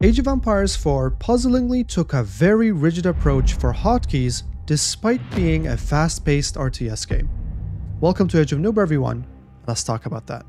Age of Empires 4 puzzlingly took a very rigid approach for hotkeys despite being a fast-paced RTS game. Welcome to Age of Noob everyone, let's talk about that.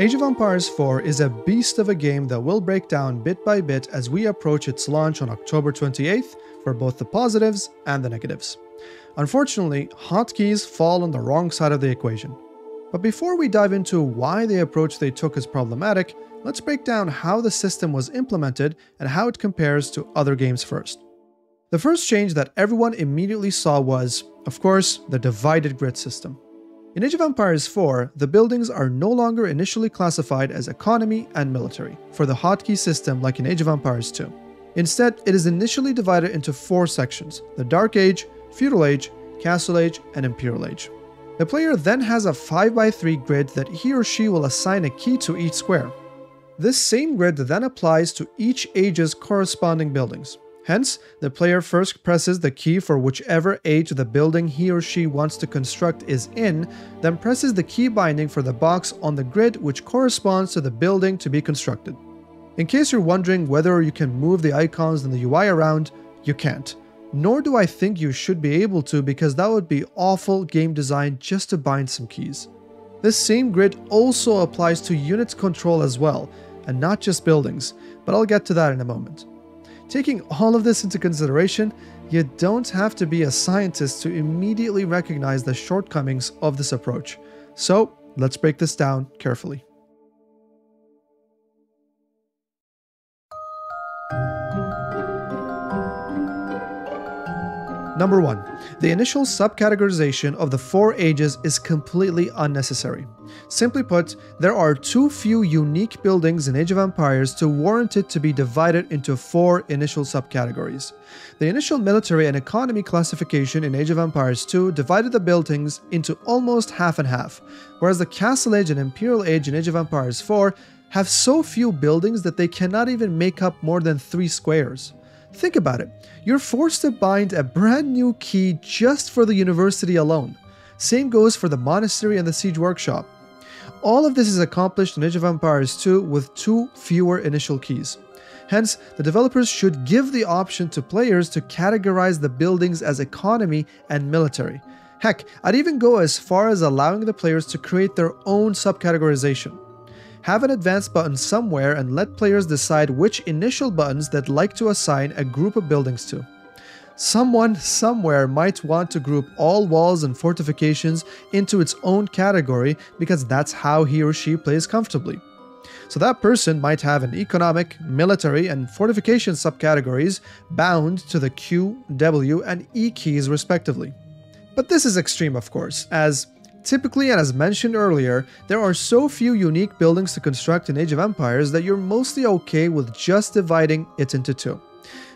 Age of Empires 4 is a beast of a game that will break down bit by bit as we approach its launch on October 28th for both the positives and the negatives. Unfortunately, hotkeys fall on the wrong side of the equation. But before we dive into why the approach they took is problematic, let's break down how the system was implemented and how it compares to other games first. The first change that everyone immediately saw was, of course, the divided grid system. In Age of Empires 4, the buildings are no longer initially classified as economy and military for the hotkey system like in Age of Empires 2. Instead, it is initially divided into four sections the Dark Age, Feudal Age, Castle Age, and Imperial Age. The player then has a 5x3 grid that he or she will assign a key to each square. This same grid then applies to each age's corresponding buildings. Hence, the player first presses the key for whichever age the building he or she wants to construct is in, then presses the key binding for the box on the grid which corresponds to the building to be constructed. In case you're wondering whether you can move the icons in the UI around, you can't. Nor do I think you should be able to because that would be awful game design just to bind some keys. This same grid also applies to units control as well, and not just buildings, but I'll get to that in a moment. Taking all of this into consideration, you don't have to be a scientist to immediately recognize the shortcomings of this approach. So let's break this down carefully. Number 1. The initial subcategorization of the four ages is completely unnecessary. Simply put, there are too few unique buildings in Age of Empires to warrant it to be divided into four initial subcategories. The initial military and economy classification in Age of Empires 2 divided the buildings into almost half and half, whereas the Castle Age and Imperial Age in Age of Empires 4 have so few buildings that they cannot even make up more than three squares. Think about it. You're forced to bind a brand new key just for the university alone. Same goes for the monastery and the siege workshop. All of this is accomplished in Age of Empires 2 with two fewer initial keys. Hence, the developers should give the option to players to categorize the buildings as economy and military. Heck, I'd even go as far as allowing the players to create their own subcategorization. Have an advanced button somewhere and let players decide which initial buttons they'd like to assign a group of buildings to. Someone somewhere might want to group all walls and fortifications into its own category because that's how he or she plays comfortably. So that person might have an economic, military, and fortification subcategories bound to the Q, W, and E keys respectively. But this is extreme of course, as Typically, and as mentioned earlier, there are so few unique buildings to construct in Age of Empires that you're mostly okay with just dividing it into two.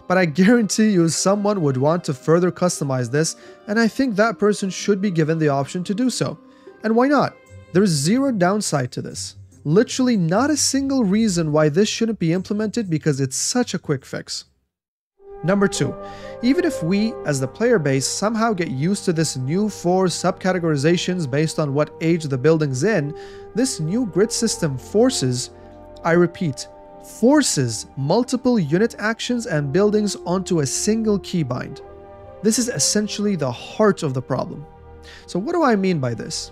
But I guarantee you someone would want to further customize this, and I think that person should be given the option to do so. And why not? There's zero downside to this. Literally not a single reason why this shouldn't be implemented because it's such a quick fix. Number 2. Even if we, as the player base, somehow get used to this new four subcategorizations based on what age the building's in, this new grid system forces, I repeat, forces multiple unit actions and buildings onto a single keybind. This is essentially the heart of the problem. So what do I mean by this?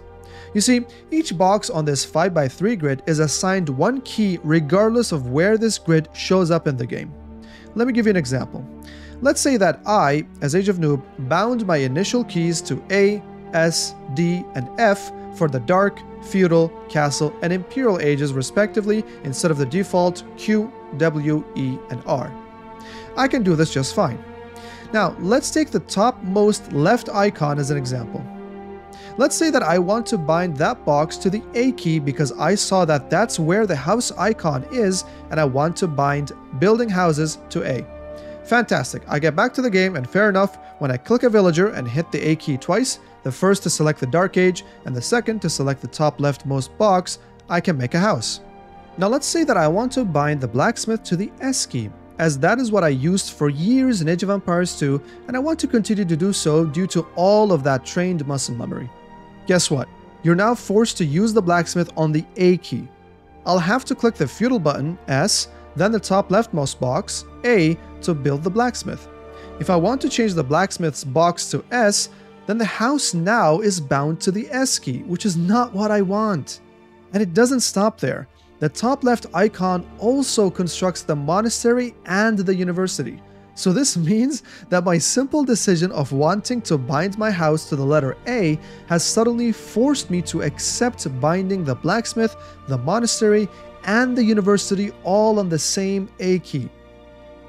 You see, each box on this 5x3 grid is assigned one key regardless of where this grid shows up in the game. Let me give you an example. Let's say that I, as Age of Noob, bound my initial keys to A, S, D, and F for the Dark, Feudal, Castle, and Imperial ages respectively instead of the default Q, W, E, and R. I can do this just fine. Now, let's take the topmost left icon as an example. Let's say that I want to bind that box to the A key because I saw that that's where the house icon is and I want to bind building houses to A. Fantastic, I get back to the game and fair enough, when I click a villager and hit the A key twice, the first to select the Dark Age and the second to select the top leftmost box, I can make a house. Now let's say that I want to bind the blacksmith to the S key. As that is what I used for years in Age of Empires 2, and I want to continue to do so due to all of that trained muscle memory. Guess what? You're now forced to use the blacksmith on the A key. I'll have to click the feudal button, S, then the top leftmost box, A, to build the blacksmith. If I want to change the blacksmith's box to S, then the house now is bound to the S key, which is not what I want. And it doesn't stop there. The top left icon also constructs the monastery and the university. So this means that my simple decision of wanting to bind my house to the letter A has suddenly forced me to accept binding the blacksmith, the monastery, and the university all on the same A key.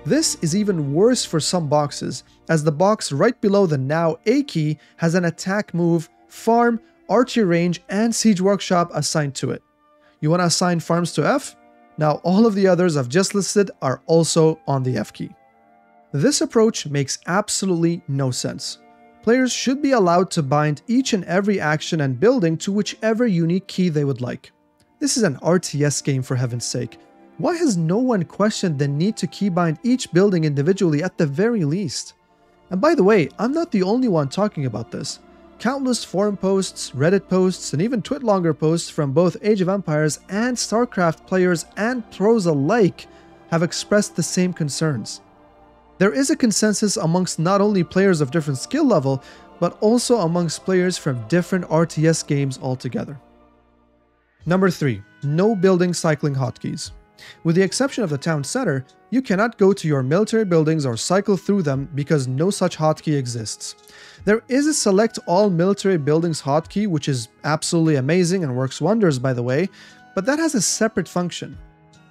This is even worse for some boxes, as the box right below the now A key has an attack move, farm, archery range, and siege workshop assigned to it. You want to assign farms to F? Now all of the others I've just listed are also on the F key. This approach makes absolutely no sense. Players should be allowed to bind each and every action and building to whichever unique key they would like. This is an RTS game for heaven's sake. Why has no one questioned the need to keybind each building individually at the very least? And by the way, I'm not the only one talking about this. Countless forum posts, Reddit posts, and even TwitLonger posts from both Age of Empires and StarCraft players and pros alike have expressed the same concerns. There is a consensus amongst not only players of different skill level, but also amongst players from different RTS games altogether. Number 3. No building cycling hotkeys. With the exception of the town center, you cannot go to your military buildings or cycle through them because no such hotkey exists. There is a select all military buildings hotkey which is absolutely amazing and works wonders by the way, but that has a separate function.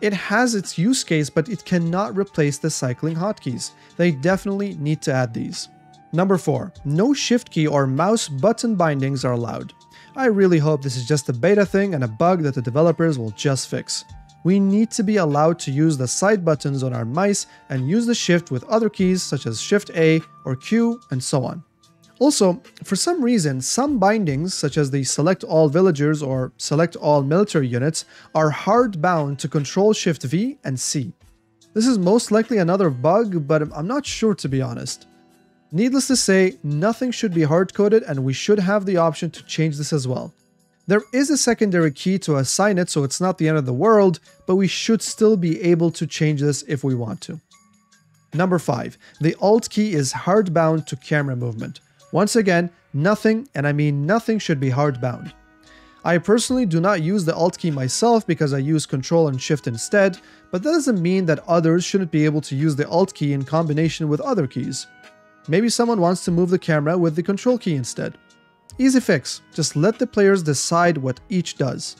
It has its use case but it cannot replace the cycling hotkeys. They definitely need to add these. Number 4. No shift key or mouse button bindings are allowed. I really hope this is just a beta thing and a bug that the developers will just fix we need to be allowed to use the side buttons on our mice and use the shift with other keys such as shift A or Q and so on. Also, for some reason, some bindings, such as the select all villagers or select all military units, are hard bound to control shift V and C. This is most likely another bug, but I'm not sure to be honest. Needless to say, nothing should be hard-coded and we should have the option to change this as well. There is a secondary key to assign it, so it's not the end of the world, but we should still be able to change this if we want to. Number 5. The Alt key is hardbound to camera movement. Once again, nothing, and I mean nothing should be hardbound. I personally do not use the Alt key myself because I use Control and Shift instead, but that doesn't mean that others shouldn't be able to use the Alt key in combination with other keys. Maybe someone wants to move the camera with the Control key instead. Easy fix, just let the players decide what each does.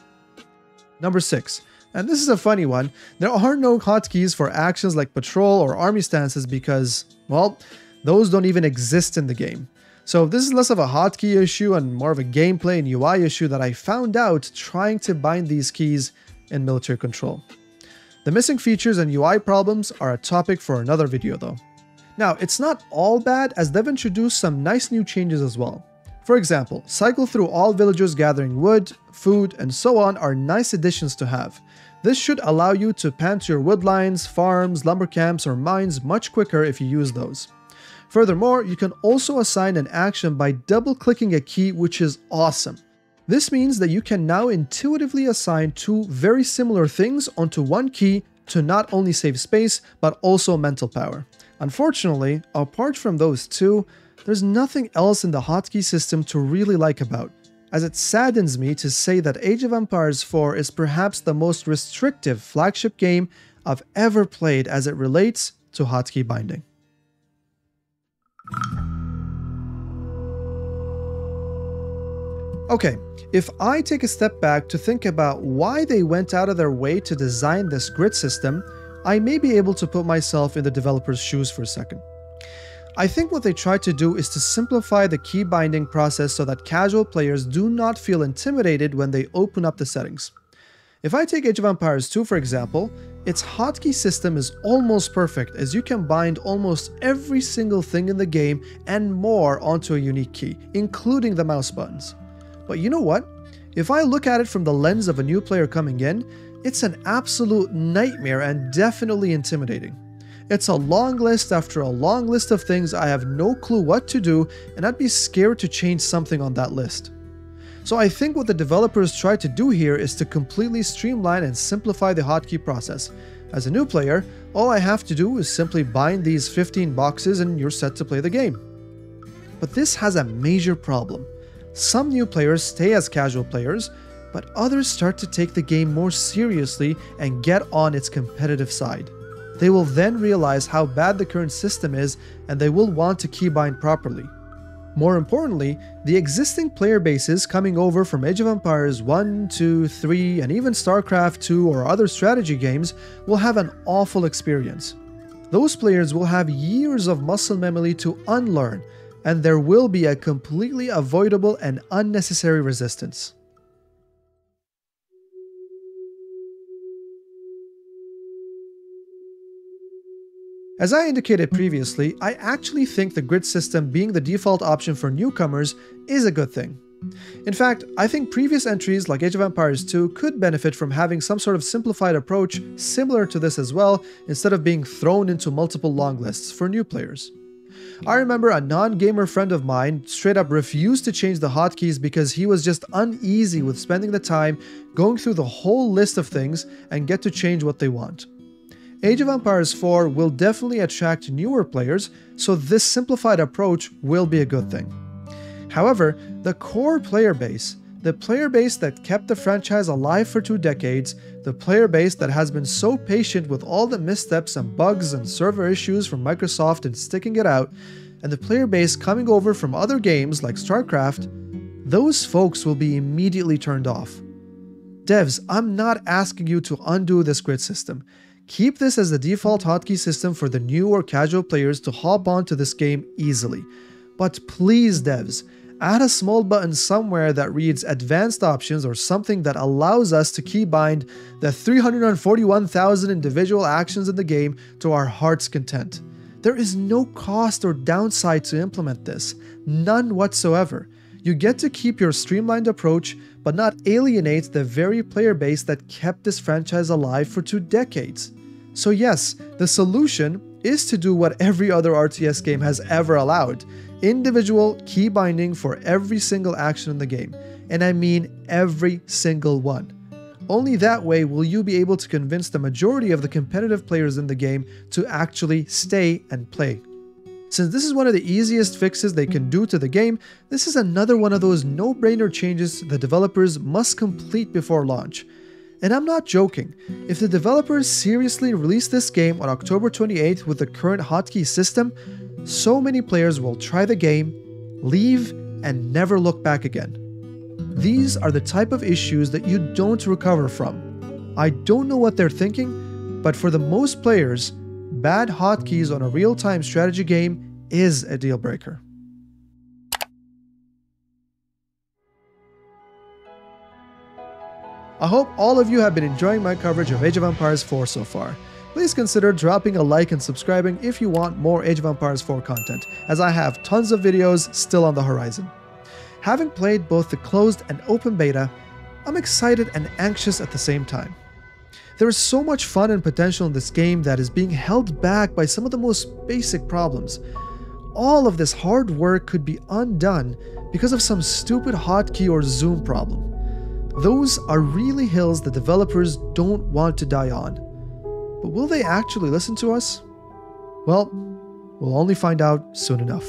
Number 6. And this is a funny one, there are no hotkeys for actions like patrol or army stances because, well, those don't even exist in the game. So this is less of a hotkey issue and more of a gameplay and UI issue that I found out trying to bind these keys in military control. The missing features and UI problems are a topic for another video though. Now, it's not all bad as they've introduced some nice new changes as well. For example, cycle through all villagers gathering wood, food, and so on are nice additions to have. This should allow you to pan to your woodlines, farms, lumber camps, or mines much quicker if you use those. Furthermore, you can also assign an action by double-clicking a key which is awesome. This means that you can now intuitively assign two very similar things onto one key to not only save space, but also mental power. Unfortunately, apart from those two, there's nothing else in the hotkey system to really like about, as it saddens me to say that Age of Empires 4 is perhaps the most restrictive flagship game I've ever played as it relates to hotkey binding. Okay, if I take a step back to think about why they went out of their way to design this grid system, I may be able to put myself in the developer's shoes for a second. I think what they tried to do is to simplify the key binding process so that casual players do not feel intimidated when they open up the settings. If I take Age of Empires 2 for example, its hotkey system is almost perfect as you can bind almost every single thing in the game and more onto a unique key, including the mouse buttons. But you know what? If I look at it from the lens of a new player coming in, it's an absolute nightmare and definitely intimidating. It's a long list after a long list of things I have no clue what to do, and I'd be scared to change something on that list. So I think what the developers try to do here is to completely streamline and simplify the hotkey process. As a new player, all I have to do is simply bind these 15 boxes and you're set to play the game. But this has a major problem. Some new players stay as casual players, but others start to take the game more seriously and get on its competitive side. They will then realize how bad the current system is and they will want to keybind properly. More importantly, the existing player bases coming over from Age of Empires 1, 2, 3, and even StarCraft 2 or other strategy games will have an awful experience. Those players will have years of muscle memory to unlearn, and there will be a completely avoidable and unnecessary resistance. As I indicated previously, I actually think the grid system being the default option for newcomers is a good thing. In fact, I think previous entries like Age of Empires 2 could benefit from having some sort of simplified approach similar to this as well, instead of being thrown into multiple long lists for new players. I remember a non-gamer friend of mine straight up refused to change the hotkeys because he was just uneasy with spending the time going through the whole list of things and get to change what they want. Age of Empires 4 will definitely attract newer players, so this simplified approach will be a good thing. However, the core player base, the player base that kept the franchise alive for two decades, the player base that has been so patient with all the missteps and bugs and server issues from Microsoft and sticking it out, and the player base coming over from other games like StarCraft, those folks will be immediately turned off. Devs, I'm not asking you to undo this grid system. Keep this as the default hotkey system for the new or casual players to hop onto this game easily. But please devs, add a small button somewhere that reads advanced options or something that allows us to keybind the 341,000 individual actions in the game to our heart's content. There is no cost or downside to implement this, none whatsoever. You get to keep your streamlined approach, but not alienate the very player base that kept this franchise alive for two decades. So yes, the solution is to do what every other RTS game has ever allowed, individual key binding for every single action in the game, and I mean every single one. Only that way will you be able to convince the majority of the competitive players in the game to actually stay and play. Since this is one of the easiest fixes they can do to the game, this is another one of those no-brainer changes the developers must complete before launch. And I'm not joking. If the developers seriously release this game on October 28th with the current hotkey system, so many players will try the game, leave, and never look back again. These are the type of issues that you don't recover from. I don't know what they're thinking, but for the most players, bad hotkeys on a real-time strategy game is a deal breaker. I hope all of you have been enjoying my coverage of Age of Empires 4 so far. Please consider dropping a like and subscribing if you want more Age of Empires 4 content, as I have tons of videos still on the horizon. Having played both the closed and open beta, I'm excited and anxious at the same time. There is so much fun and potential in this game that is being held back by some of the most basic problems. All of this hard work could be undone because of some stupid hotkey or zoom problem. Those are really hills the developers don't want to die on. But will they actually listen to us? Well, we'll only find out soon enough.